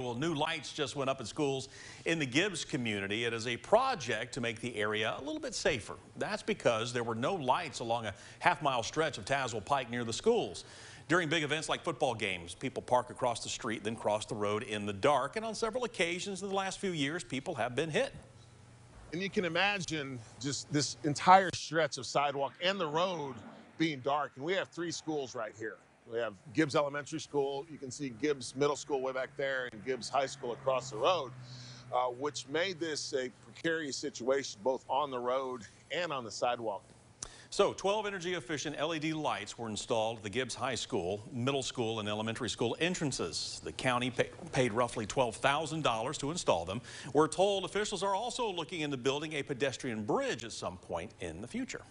Well, new lights just went up in schools in the Gibbs community. It is a project to make the area a little bit safer. That's because there were no lights along a half mile stretch of Tazewell Pike near the schools. During big events like football games, people park across the street, then cross the road in the dark. And on several occasions in the last few years, people have been hit. And you can imagine just this entire stretch of sidewalk and the road being dark. And we have three schools right here. We have Gibbs Elementary School. You can see Gibbs Middle School way back there and Gibbs High School across the road, uh, which made this a precarious situation both on the road and on the sidewalk. So 12 energy efficient LED lights were installed at the Gibbs High School, middle school, and elementary school entrances. The county pay, paid roughly $12,000 to install them. We're told officials are also looking into building a pedestrian bridge at some point in the future.